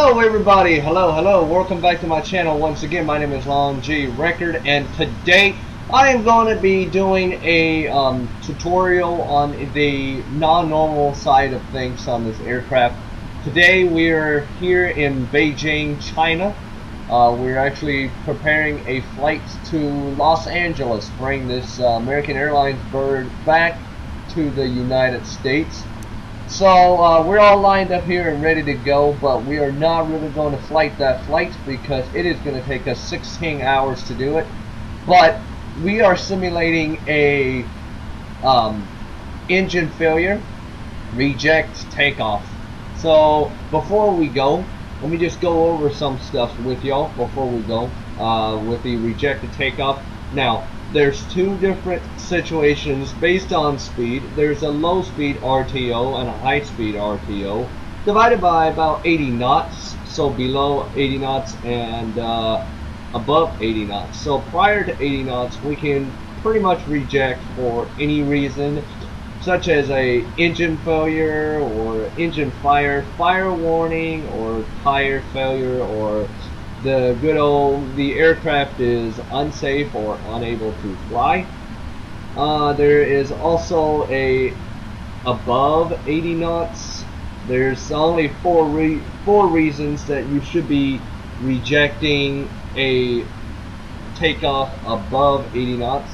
Hello everybody, hello, hello, welcome back to my channel once again, my name is Longji Record and today I am going to be doing a um, tutorial on the non-normal side of things on this aircraft. Today we are here in Beijing, China. Uh, we're actually preparing a flight to Los Angeles, bring this uh, American Airlines bird back to the United States. So uh, we're all lined up here and ready to go, but we are not really going to flight that flight because it is going to take us 16 hours to do it. But we are simulating a um, engine failure, reject, takeoff. So before we go, let me just go over some stuff with y'all before we go uh, with the rejected takeoff. Now, there's two different situations based on speed. There's a low speed RTO and a high speed RTO divided by about 80 knots. So below 80 knots and uh, above 80 knots. So prior to 80 knots, we can pretty much reject for any reason such as a engine failure or engine fire, fire warning or tire failure or the good old the aircraft is unsafe or unable to fly. Uh, there is also a above 80 knots. There's only four re four reasons that you should be rejecting a takeoff above 80 knots,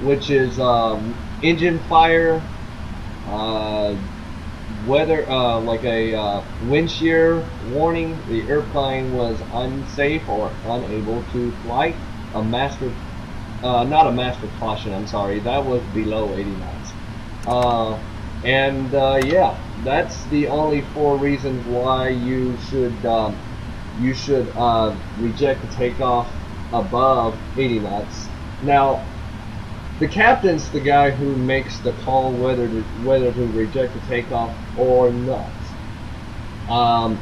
which is um, engine fire, uh, weather uh, like a uh, wind shear warning the airplane was unsafe or unable to fly. A master uh, not a master caution I'm sorry that was below 80 knots uh, and uh, yeah that's the only four reasons why you should um, you should uh, reject the takeoff above 80 knots now the captain's the guy who makes the call whether to whether to reject the takeoff or not. Um,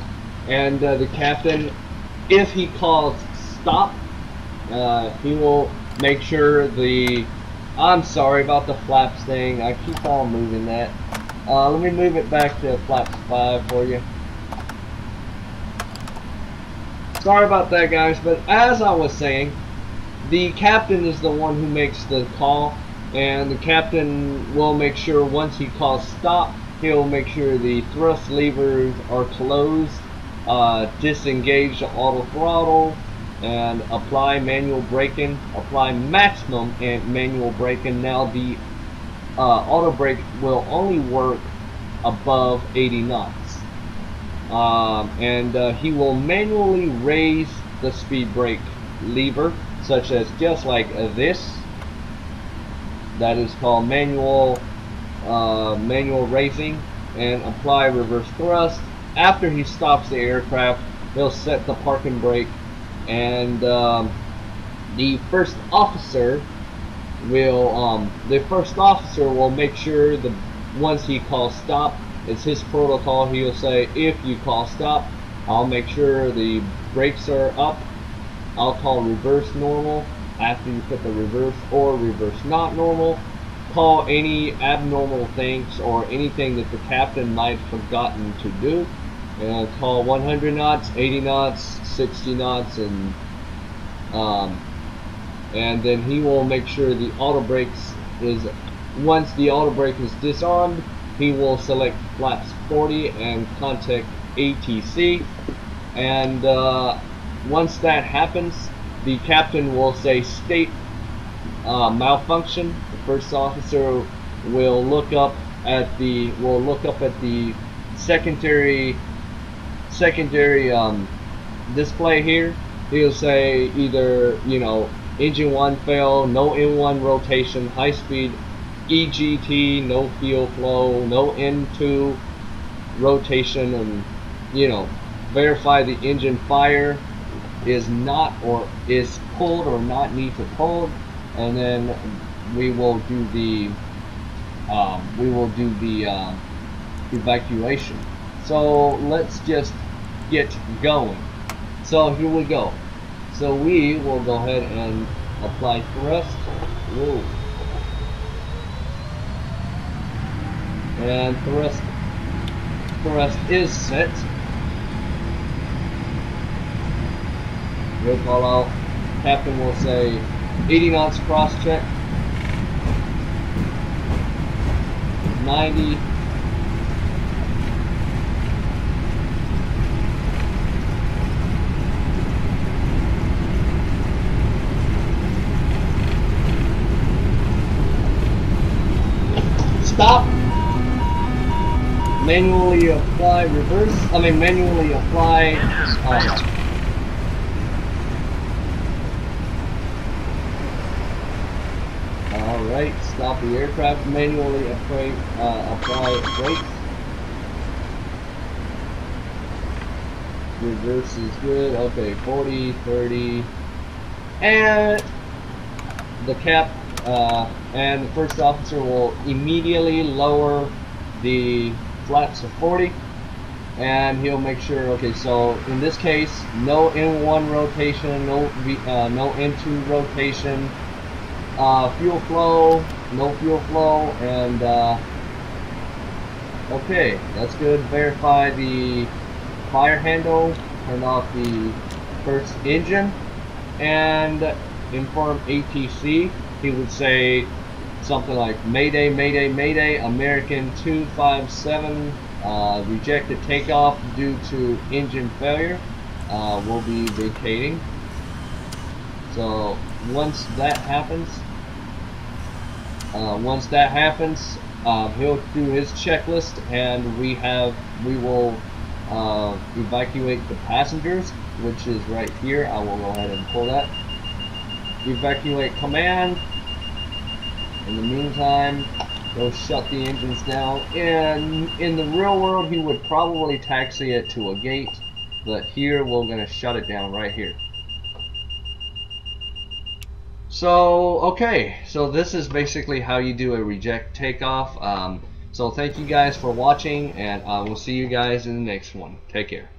and uh, the captain, if he calls stop, uh, he will make sure the. I'm sorry about the flaps thing. I keep on moving that. Uh, let me move it back to flaps five for you. Sorry about that, guys. But as I was saying, the captain is the one who makes the call and the captain will make sure once he calls stop he'll make sure the thrust levers are closed uh, disengage the auto throttle and apply manual braking apply maximum and manual braking. Now the uh, auto brake will only work above 80 knots um, and uh, he will manually raise the speed brake lever such as just like this that is called manual uh, manual raising and apply reverse thrust. After he stops the aircraft he'll set the parking brake and um, the first officer will um, the first officer will make sure the once he calls stop it's his protocol. He'll say if you call stop I'll make sure the brakes are up I'll call reverse normal after you put the reverse or reverse not normal. Call any abnormal things or anything that the captain might have forgotten to do. And call 100 knots, 80 knots, 60 knots, and um, and then he will make sure the auto brakes is once the auto brake is disarmed he will select flaps 40 and contact ATC and uh, once that happens, the captain will say state uh, malfunction. The first officer will look up at the will look up at the secondary secondary um, display here. He'll say either you know engine one fail, no N1 rotation, high speed EGT, no fuel flow, no N2 rotation, and you know verify the engine fire is not or is pulled or not need to pulled and then we will do the um, we will do the uh, evacuation. So let's just get going. So here we go. So we will go ahead and apply thrust. Whoa. and thrust. Thrust is set he'll call out. Captain will say 80 knots cross check. 90. Stop. Manually apply reverse. I mean manually apply. Um, Alright, stop the aircraft, manually apply, uh, apply brakes. Reverse is good, okay, 40, 30, and the cap, uh, and the first officer will immediately lower the flaps to 40, and he'll make sure, okay, so in this case, no N1 rotation, no, uh, no N2 rotation, uh, fuel flow, no fuel flow, and uh, okay, that's good. Verify the fire handle, turn off the first engine, and inform ATC. He would say something like Mayday, Mayday, Mayday, American 257, uh, rejected takeoff due to engine failure. Uh, we'll be vacating. So once that happens, uh, once that happens, uh, he'll do his checklist, and we have we will uh, evacuate the passengers, which is right here. I will go ahead and pull that. Evacuate command. In the meantime, he'll shut the engines down. And in the real world, he would probably taxi it to a gate, but here we're gonna shut it down right here. So, okay, so this is basically how you do a reject takeoff. Um, so thank you guys for watching, and uh, we'll see you guys in the next one. Take care.